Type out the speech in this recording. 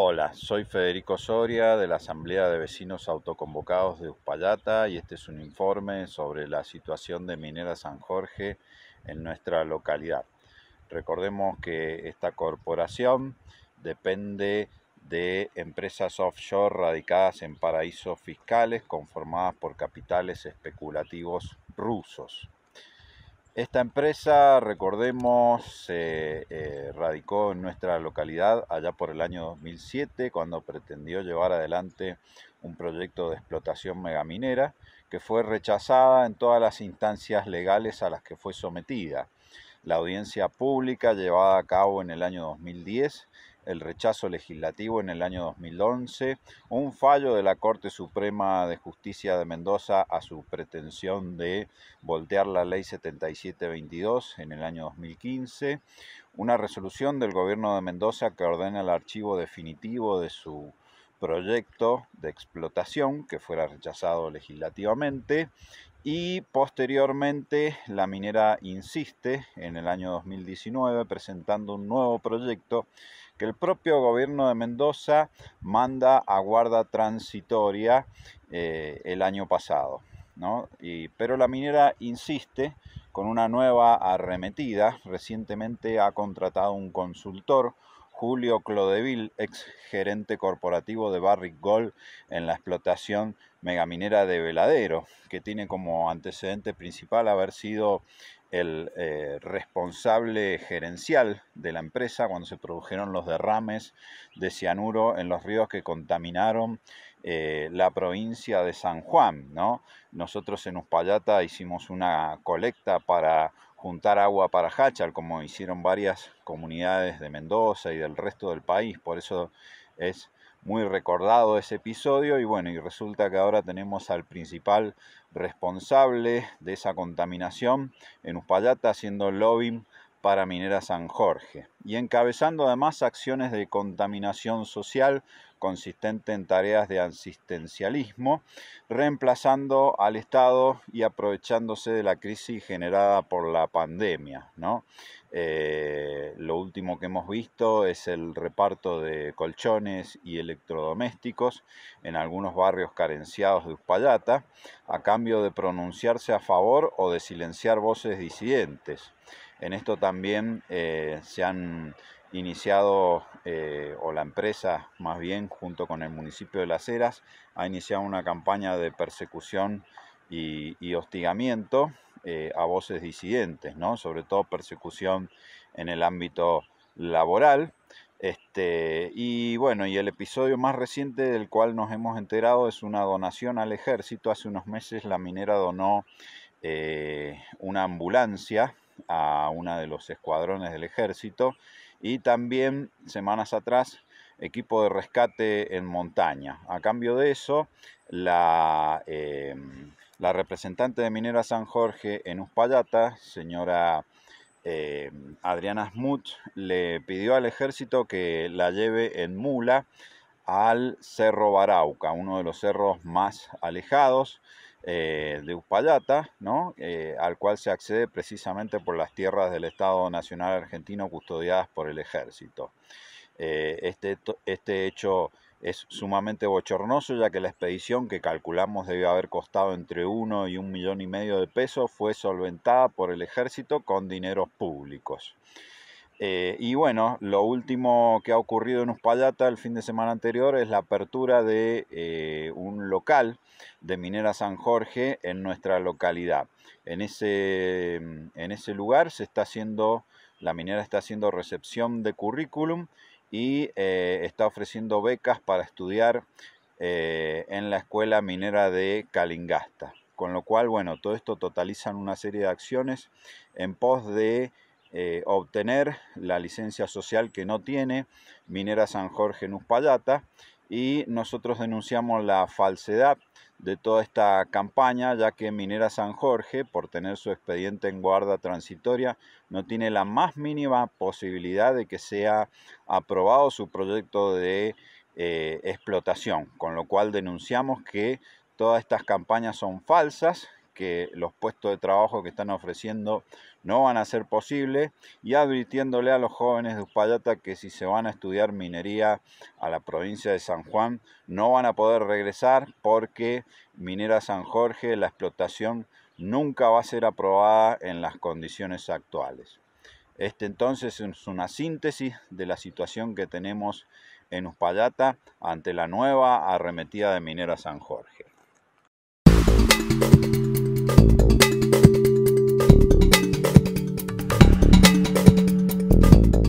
Hola, soy Federico Soria de la Asamblea de Vecinos Autoconvocados de Uspallata y este es un informe sobre la situación de Minera San Jorge en nuestra localidad. Recordemos que esta corporación depende de empresas offshore radicadas en paraísos fiscales conformadas por capitales especulativos rusos. Esta empresa, recordemos, se eh, radicó en nuestra localidad allá por el año 2007, cuando pretendió llevar adelante un proyecto de explotación megaminera que fue rechazada en todas las instancias legales a las que fue sometida. La audiencia pública llevada a cabo en el año 2010 el rechazo legislativo en el año 2011, un fallo de la Corte Suprema de Justicia de Mendoza a su pretensión de voltear la ley 7722 en el año 2015, una resolución del gobierno de Mendoza que ordena el archivo definitivo de su proyecto de explotación que fuera rechazado legislativamente y posteriormente la minera insiste en el año 2019 presentando un nuevo proyecto que el propio gobierno de Mendoza manda a guarda transitoria eh, el año pasado. pero la minera insiste con una nueva arremetida. Recientemente ha contratado un consultor, Julio Clodevil, ex gerente corporativo de Barrick Gold en la explotación megaminera de Veladero, que tiene como antecedente principal haber sido el eh, responsable gerencial de la empresa cuando se produjeron los derrames de cianuro en los ríos que contaminaron eh, la provincia de San Juan. ¿no? Nosotros en Uspallata hicimos una colecta para juntar agua para Hachal, como hicieron varias comunidades de Mendoza y del resto del país. Por eso es muy recordado ese episodio y bueno, y resulta que ahora tenemos al principal responsable de esa contaminación en Uspallata haciendo lobbying para Minera San Jorge y encabezando además acciones de contaminación social consistente en tareas de asistencialismo, reemplazando al Estado y aprovechándose de la crisis generada por la pandemia. ¿no? Eh, lo último que hemos visto es el reparto de colchones y electrodomésticos en algunos barrios carenciados de Uspallata, a cambio de pronunciarse a favor o de silenciar voces disidentes. En esto también eh, se han iniciado, eh, o la empresa más bien, junto con el municipio de Las Heras, ha iniciado una campaña de persecución y, hostigamiento eh, a voces disidentes, ¿no? sobre todo persecución en el ámbito laboral. Este, y bueno, y el episodio más reciente del cual nos hemos enterado es una donación al ejército. Hace unos meses la minera donó una ambulancia a una de los escuadrones del ejército y también semanas atrás equipo de rescate en montaña. A cambio de eso, la, em, la representante de Minera San Jorge en Uspallata, señora em, Adriana Smut, le pidió al ejército que la lleve en mula al Cerro Barauca, uno de los cerros más alejados eh, de Uspallata, ¿no? Eh, al cual se accede precisamente por las tierras del Estado Nacional Argentino custodiadas por el ejército. Eh, este, este hecho es sumamente bochornoso ya que la expedición que calculamos debió haber costado entre uno y un millón y medio de pesos fue solventada por el ejército con dineros públicos. Eh, y bueno, lo último que ha ocurrido en Uspallata el fin de semana anterior es la apertura de eh, un local de Minera San Jorge en nuestra localidad. En ese, en ese lugar se está haciendo, la minera está haciendo recepción de currículum y eh, está ofreciendo becas para estudiar en la escuela minera de Calingasta. Con lo cual, bueno, todo esto totalizan una serie de acciones en pos de eh, obtener la licencia social que no tiene Minera San Jorge en Uspallata y nosotros denunciamos la falsedad de toda esta campaña, ya que Minera San Jorge, por tener su expediente en guarda transitoria, no tiene la más mínima posibilidad de que sea aprobado su proyecto de eh, explotación, con lo cual denunciamos que todas estas campañas son falsas, que los puestos de trabajo que están ofreciendo no van a ser posibles y advirtiéndole a los jóvenes de Uspallata que si se van a estudiar minería a la provincia de San Juan no van a poder regresar porque Minera San Jorge, la explotación nunca va a ser aprobada en las condiciones actuales. Este entonces es una síntesis de la situación que tenemos en Uspallata ante la nueva arremetida de Minera San Jorge.